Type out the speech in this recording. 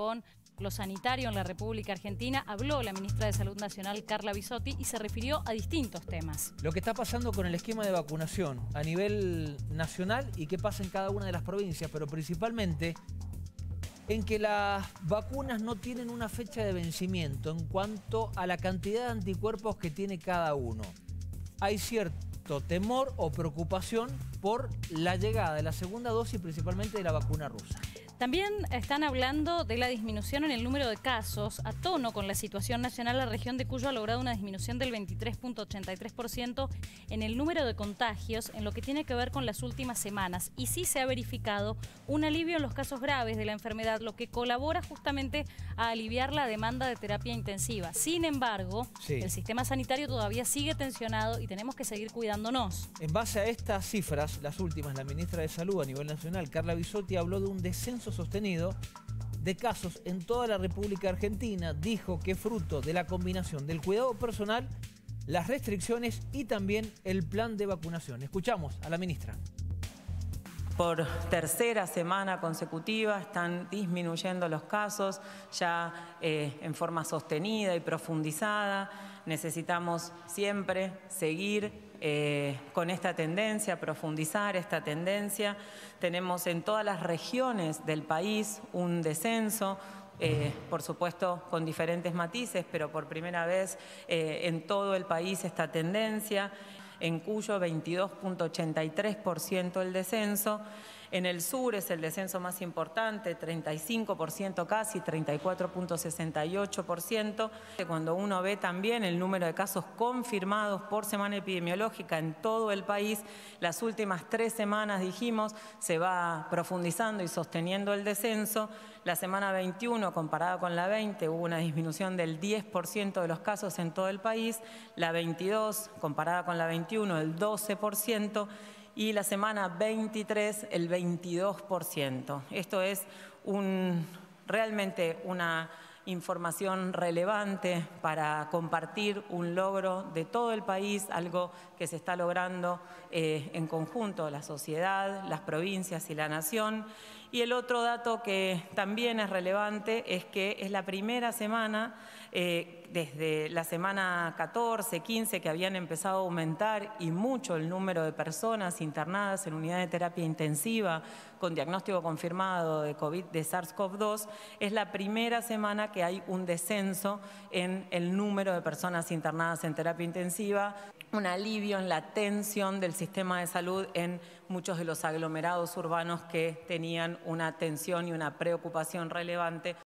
con lo sanitario en la República Argentina. Habló la ministra de Salud Nacional, Carla Bisotti, y se refirió a distintos temas. Lo que está pasando con el esquema de vacunación a nivel nacional y qué pasa en cada una de las provincias, pero principalmente en que las vacunas no tienen una fecha de vencimiento en cuanto a la cantidad de anticuerpos que tiene cada uno. Hay cierto temor o preocupación por la llegada de la segunda dosis, principalmente de la vacuna rusa. También están hablando de la disminución en el número de casos. A tono con la situación nacional, la región de Cuyo ha logrado una disminución del 23.83% en el número de contagios en lo que tiene que ver con las últimas semanas. Y sí se ha verificado un alivio en los casos graves de la enfermedad, lo que colabora justamente a aliviar la demanda de terapia intensiva. Sin embargo, el sistema sanitario todavía sigue tensionado y tenemos que seguir cuidándonos. En base a estas cifras, las últimas, la ministra de Salud a nivel nacional, Carla Bisotti, habló de un descenso sostenido de casos en toda la República Argentina. Dijo que fruto de la combinación del cuidado personal, las restricciones y también el plan de vacunación. Escuchamos a la ministra por tercera semana consecutiva están disminuyendo los casos ya eh, en forma sostenida y profundizada. Necesitamos siempre seguir eh, con esta tendencia, profundizar esta tendencia. Tenemos en todas las regiones del país un descenso, eh, por supuesto con diferentes matices, pero por primera vez en todo el país esta tendencia en Cuyo 22.83% el descenso. En el sur es el descenso más importante, 35% casi, 34.68%. Cuando uno ve también el número de casos confirmados por semana epidemiológica en todo el país, las últimas tres semanas, dijimos, se va profundizando y sosteniendo el descenso. La semana 21, comparada con la 20, hubo una disminución del 10% de los casos en todo el país. La 22, comparada con la 21, el 12% y la semana 23 el 22%. Esto es un, realmente una información relevante para compartir un logro de todo el país, algo que se está logrando eh, en conjunto la sociedad, las provincias y la nación. Y el otro dato que también es relevante es que es la primera semana, eh, desde la semana 14, 15, que habían empezado a aumentar y mucho el número de personas internadas en unidad de terapia intensiva con diagnóstico confirmado de COVID de SARS-CoV-2, es la primera semana hay un descenso en el número de personas internadas en terapia intensiva, un alivio en la tensión del sistema de salud en muchos de los aglomerados urbanos que tenían una tensión y una preocupación relevante